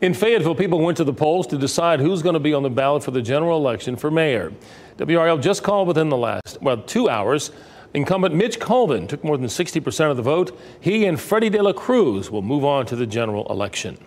In Fayetteville, people went to the polls to decide who's going to be on the ballot for the general election for mayor. WRAL just called within the last, well, two hours. Incumbent Mitch Colvin took more than 60% of the vote. He and Freddie De La Cruz will move on to the general election.